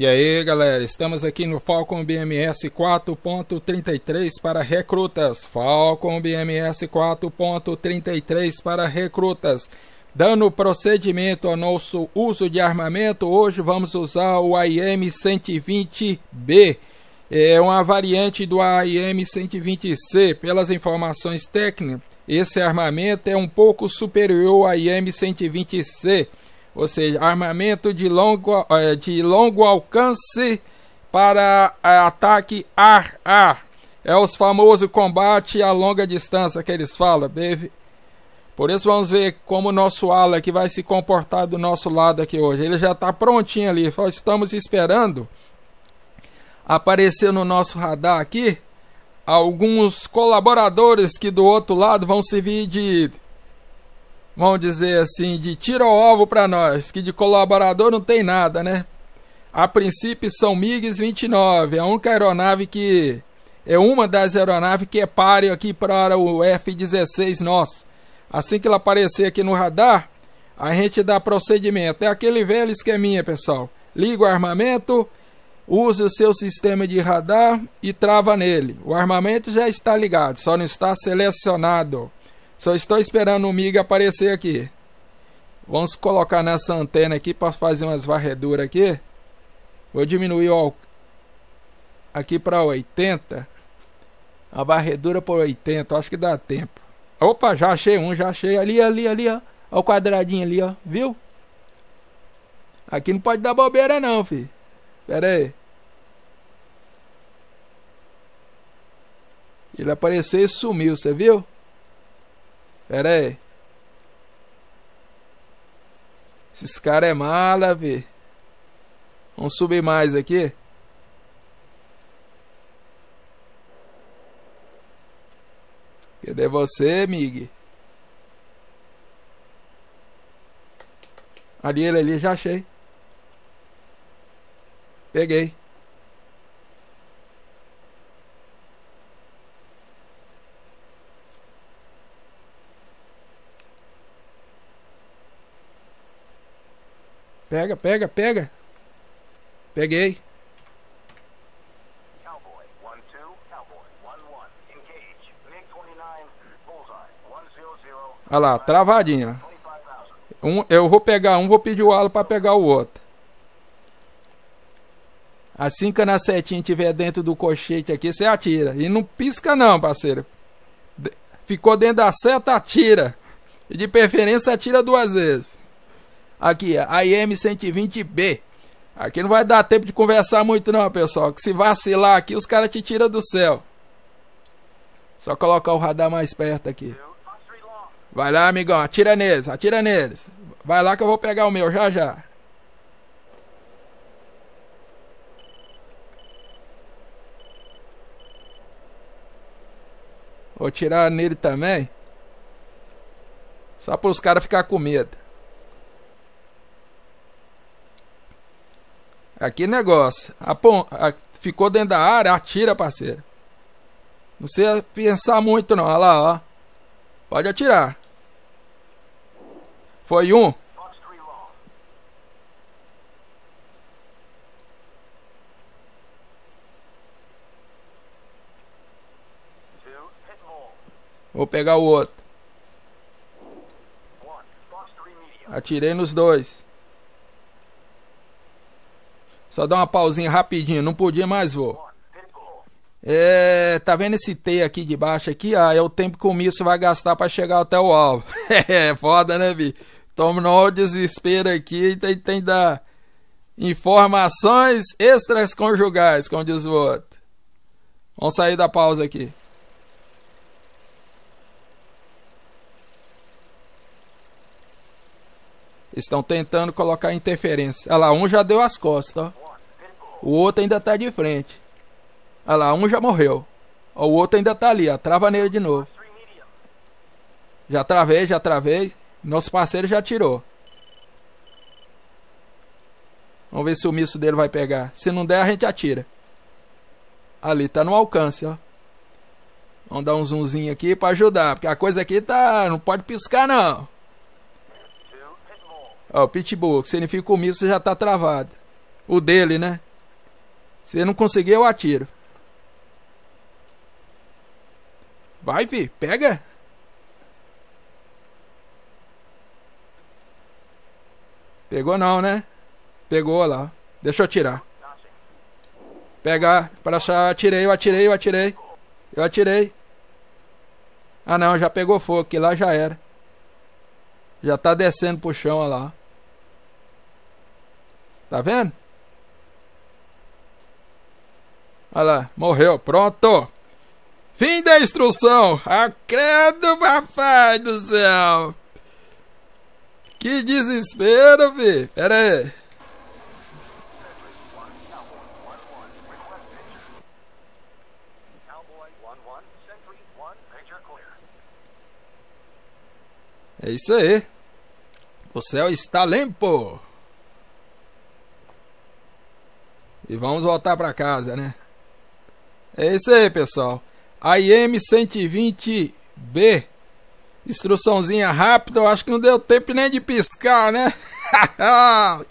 E aí galera, estamos aqui no Falcon BMS 4.33 para recrutas. Falcon BMS 4.33 para recrutas. Dando procedimento ao nosso uso de armamento, hoje vamos usar o AIM-120B. É uma variante do AIM-120C. Pelas informações técnicas, esse armamento é um pouco superior ao AIM-120C ou seja, armamento de longo, é, de longo alcance para é, ataque ar-ar. É os famosos combate a longa distância que eles falam, baby. Por isso vamos ver como o nosso ala aqui vai se comportar do nosso lado aqui hoje. Ele já está prontinho ali. Estamos esperando aparecer no nosso radar aqui alguns colaboradores que do outro lado vão servir de vamos dizer assim, de tiro ao alvo para nós, que de colaborador não tem nada, né? A princípio são MiGs 29, a única aeronave que é uma das aeronaves que é páreo aqui para o F-16 nosso. Assim que ela aparecer aqui no radar, a gente dá procedimento. É aquele velho esqueminha, pessoal. Liga o armamento, use o seu sistema de radar e trava nele. O armamento já está ligado, só não está selecionado. Só estou esperando o MIG aparecer aqui. Vamos colocar nessa antena aqui para fazer umas varreduras aqui. Vou diminuir o aqui para 80. A varredura por 80, acho que dá tempo. Opa, já achei um, já achei ali, ali, ali, ó. O quadradinho ali, ó. Viu? Aqui não pode dar bobeira não, filho. Pera aí. Ele apareceu e sumiu, você viu? Pera aí. Esses caras é mala, vi. Vamos subir mais aqui. Cadê você, Mig? Ali, ele ali, já achei. Peguei. Pega, pega, pega. Peguei. Olha lá, travadinha. Um, eu vou pegar um, vou pedir o ala para pegar o outro. Assim que a setinha estiver dentro do cochete aqui, você atira. E não pisca não, parceiro. Ficou dentro da seta, atira. E de preferência atira duas vezes. Aqui, a IM-120B. Aqui não vai dar tempo de conversar muito não, pessoal. Que se vacilar aqui, os caras te tiram do céu. Só colocar o radar mais perto aqui. Vai lá, amigão. Atira neles, atira neles. Vai lá que eu vou pegar o meu já já. Vou tirar nele também. Só para os caras ficar com medo. Aqui negócio. A, a, ficou dentro da área, atira, parceiro. Não precisa pensar muito não. Olha lá, ó. Pode atirar. Foi um. Vou pegar o outro. Atirei nos dois. Só dar uma pausinha rapidinho, não podia mais vou. É, tá vendo esse T aqui de baixo aqui? Ah, é o tempo que o míssil vai gastar para chegar até o alvo. é foda, né, Vi? Toma no desespero aqui e tem, tem dar informações extras conjugais, como diz o outro. Vamos sair da pausa aqui. Estão tentando colocar interferência. Olha lá, um já deu as costas, ó. O outro ainda tá de frente. Olha lá, um já morreu. O outro ainda tá ali, ó. Trava nele de novo. Já travei, já travei. Nosso parceiro já tirou. Vamos ver se o misto dele vai pegar. Se não der, a gente atira. Ali, tá no alcance, ó. Vamos dar um zoomzinho aqui para ajudar, porque a coisa aqui tá. Não pode piscar, não. Ó, o pitbull, que significa comigo, você já tá travado. O dele, né? Se não conseguir, eu atiro. Vai, fi, pega. Pegou não, né? Pegou lá. Deixa eu tirar. Pegar, para achar, atirei, eu atirei, eu atirei. Eu atirei. Ah não, já pegou fogo, que lá já era. Já tá descendo pro chão, olha lá. Tá vendo? Olha lá, morreu, pronto. Fim da instrução. Acredo, papai do céu. Que desespero, vi. Pera aí. É isso aí. O céu está limpo. E vamos voltar para casa, né? É isso aí, pessoal. IM 120B. Instruçãozinha rápida, eu acho que não deu tempo nem de piscar, né?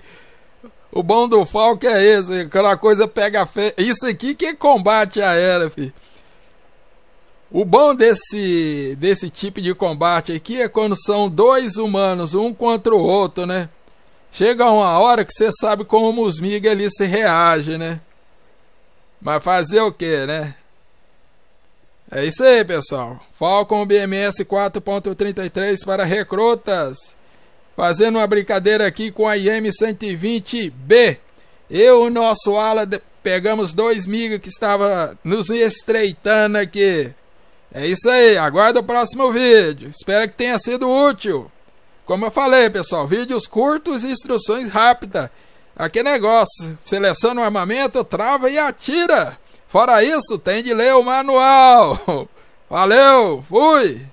o bom do Falco é isso, quando a coisa pega feio. Isso aqui que combate aéreo, filho. O bom desse, desse tipo de combate aqui é quando são dois humanos, um contra o outro, né? Chega uma hora que você sabe como os MiG ali se reagem, né? Mas fazer o que, né? É isso aí, pessoal. Falcon BMS 4.33 para recrutas. Fazendo uma brincadeira aqui com a IM-120B. Eu e o nosso ala pegamos dois MiG que estava nos estreitando aqui. É isso aí, aguarda o próximo vídeo. Espero que tenha sido útil. Como eu falei, pessoal, vídeos curtos e instruções rápidas. Aqui negócio, seleciona o armamento, trava e atira. Fora isso, tem de ler o manual. Valeu, fui!